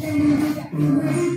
Can you get crazy?